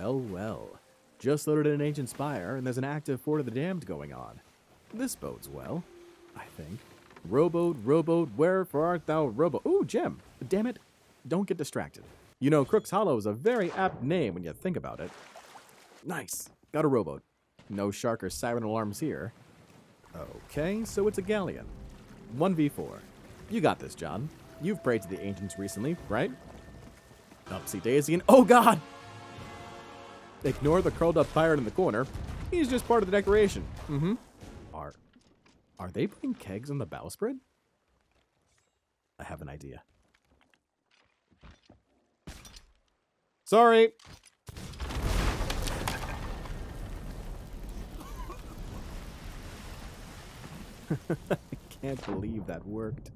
Well, well. Just loaded an ancient spire, and there's an active Fort of the Damned going on. This bodes well, I think. Rowboat, rowboat, wherefore art thou, rowboat? Ooh, Jim! Damn it, don't get distracted. You know, Crook's Hollow is a very apt name when you think about it. Nice, got a rowboat. No shark or siren alarms here. Okay, so it's a galleon. 1v4. You got this, Jon. You've prayed to the ancients recently, right? Upsy daisy and oh god! Ignore the curled up pirate in the corner. He's just part of the decoration. Mm-hmm. Are are they putting kegs on the bowsprit? I have an idea. Sorry. I can't believe that worked.